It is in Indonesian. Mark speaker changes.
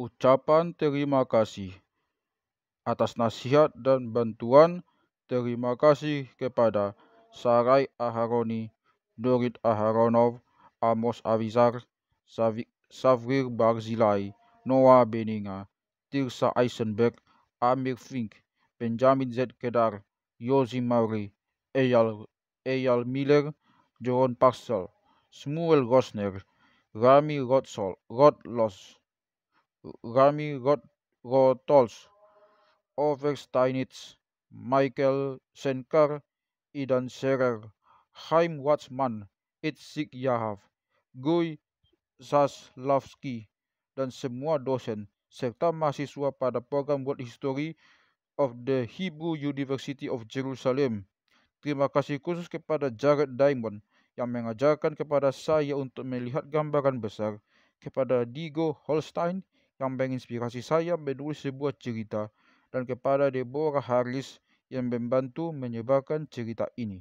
Speaker 1: Ucapan terima kasih atas nasihat dan bantuan. Terima kasih kepada Sarai Aharoni, Dorit Aharonov, Amos Avizar, Savir Barzilai, Noah Beninga, Tirsa Eisenberg, Amir Fink, Benjamin Z. Kedar, Yosi Mauri, Eyal, Eyal Miller, John Parcel, Samuel Rosner, Rami Rodsol, Rodlos, Rami Rod, Rotols, Over Steinitz, Michael Senkar, Idan Serer, Chaim Watsman, Itzik Yahav, Guy Zaslavski, dan semua dosen serta mahasiswa pada program World History of the Hebrew University of Jerusalem. Terima kasih khusus kepada Jared Diamond yang mengajarkan kepada saya untuk melihat gambaran besar, kepada Diego Holstein yang menginspirasi saya menulis sebuah cerita, dan kepada Deborah Harris yang membantu menyebarkan cerita ini.